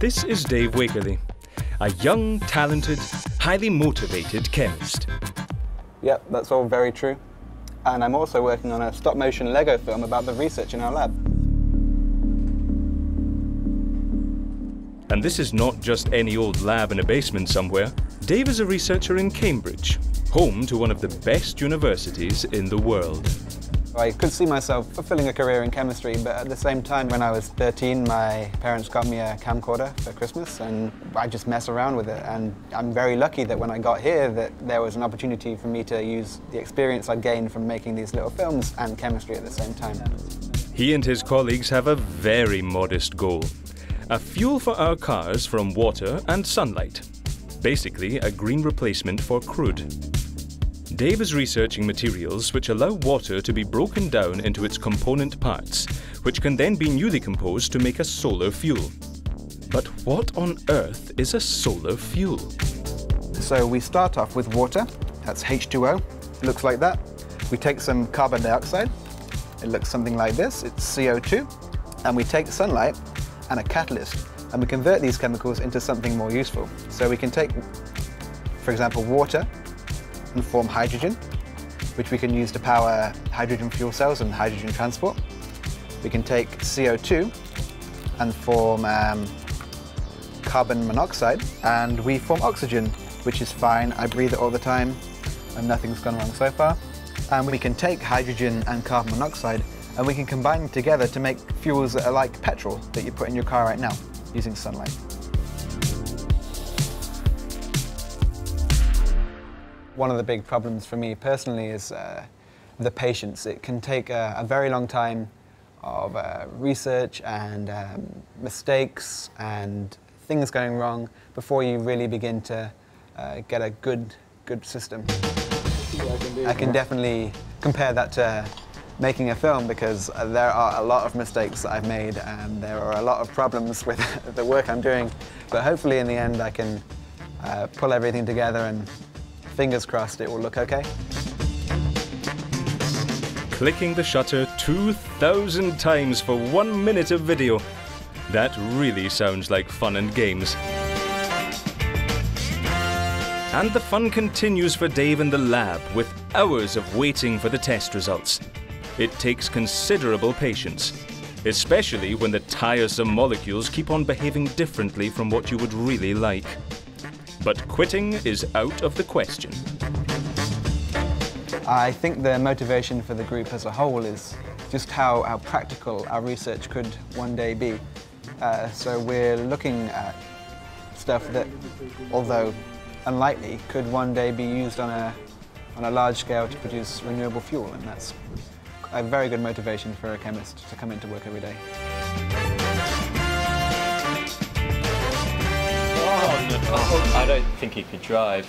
This is Dave Wakerley, a young, talented, highly motivated chemist. Yep, that's all very true. And I'm also working on a stop motion Lego film about the research in our lab. And this is not just any old lab in a basement somewhere. Dave is a researcher in Cambridge, home to one of the best universities in the world. I could see myself fulfilling a career in chemistry, but at the same time, when I was 13, my parents got me a camcorder for Christmas, and I just mess around with it. And I'm very lucky that when I got here, that there was an opportunity for me to use the experience I gained from making these little films and chemistry at the same time. He and his colleagues have a very modest goal. A fuel for our cars from water and sunlight. Basically, a green replacement for crude. Dave is researching materials which allow water to be broken down into its component parts, which can then be newly composed to make a solar fuel. But what on earth is a solar fuel? So we start off with water, that's H2O, it looks like that. We take some carbon dioxide, it looks something like this, it's CO2, and we take sunlight and a catalyst, and we convert these chemicals into something more useful. So we can take, for example, water, and form hydrogen, which we can use to power hydrogen fuel cells and hydrogen transport. We can take CO2 and form um, carbon monoxide, and we form oxygen, which is fine. I breathe it all the time, and nothing's gone wrong so far. And we can take hydrogen and carbon monoxide, and we can combine them together to make fuels that are like petrol that you put in your car right now, using sunlight. One of the big problems for me personally is uh, the patience. It can take a, a very long time of uh, research and um, mistakes and things going wrong before you really begin to uh, get a good, good system. I can definitely compare that to making a film because there are a lot of mistakes that I've made and there are a lot of problems with the work I'm doing. But hopefully in the end I can uh, pull everything together and fingers crossed it will look okay. Clicking the shutter 2,000 times for one minute of video. That really sounds like fun and games. And the fun continues for Dave in the lab with hours of waiting for the test results. It takes considerable patience, especially when the tiresome molecules keep on behaving differently from what you would really like. But quitting is out of the question. I think the motivation for the group as a whole is just how, how practical our research could one day be. Uh, so we're looking at stuff that, although unlikely, could one day be used on a, on a large scale to produce renewable fuel, and that's a very good motivation for a chemist to come into work every day. Oh. I don't think he could drive.